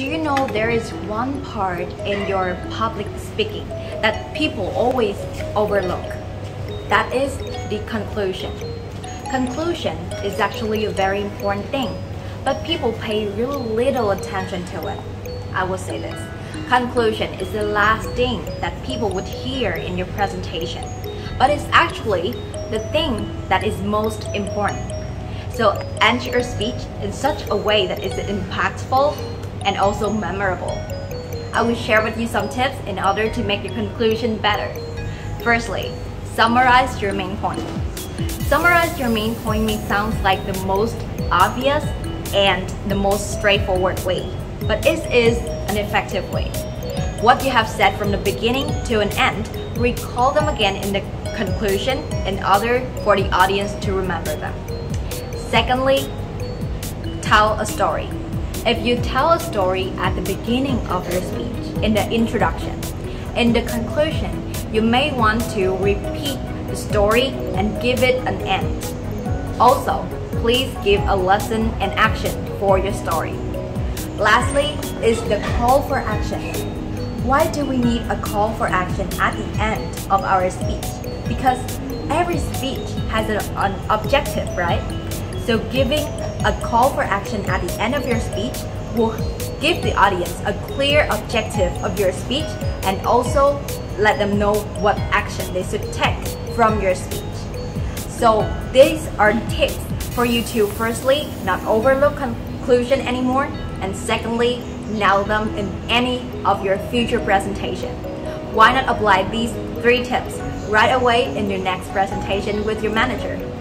Do you know there is one part in your public speaking that people always overlook? That is the conclusion. Conclusion is actually a very important thing, but people pay really little attention to it. I will say this. Conclusion is the last thing that people would hear in your presentation, but it's actually the thing that is most important. So end your speech in such a way that is impactful and also memorable. I will share with you some tips in order to make your conclusion better. Firstly, summarize your main point. Summarize your main point may sound like the most obvious and the most straightforward way, but it is an effective way. What you have said from the beginning to an end, recall them again in the conclusion in order for the audience to remember them. Secondly, tell a story. If you tell a story at the beginning of your speech, in the introduction, in the conclusion, you may want to repeat the story and give it an end. Also, please give a lesson and action for your story. Lastly is the call for action. Why do we need a call for action at the end of our speech? Because every speech has an, objective, right? So giving a call for action at the end of your speech will give the audience a clear objective of your speech and also let them know what action they should take from your speech. So these are tips for you to firstly not overlook conclusion anymore and secondly nail them in any of your future presentation. Why not apply these three tips right away in your next presentation with your manager?